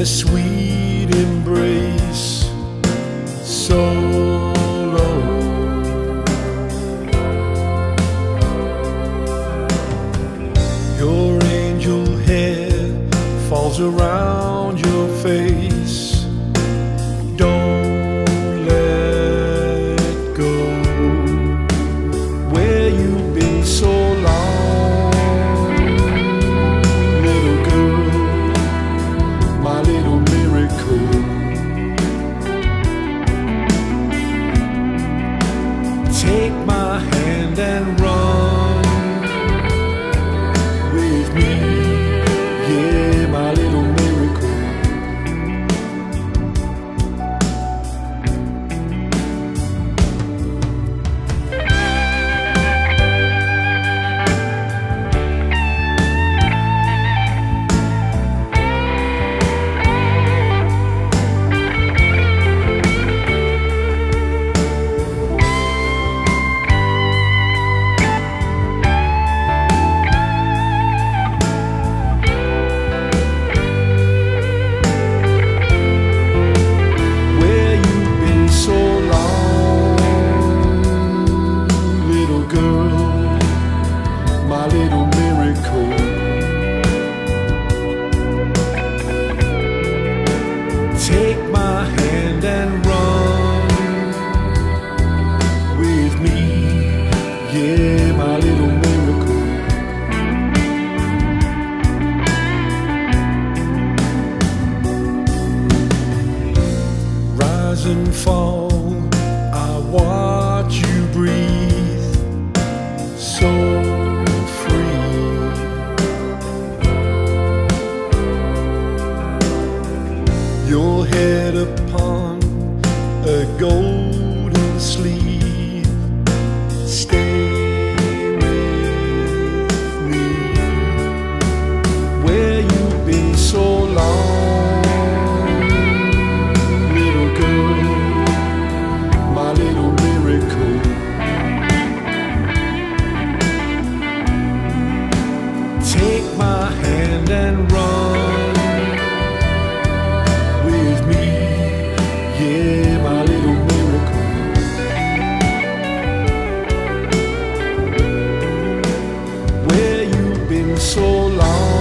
a sweet embrace. So. Your angel hair falls around my hand and run. and fall. I watch. and run with me, yeah, my little miracle. Where you've been so long.